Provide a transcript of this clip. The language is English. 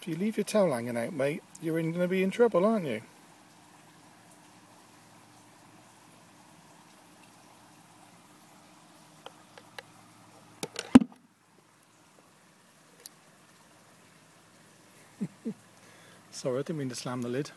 If you leave your towel hanging out, mate, you're going to be in trouble, aren't you? Sorry, I didn't mean to slam the lid.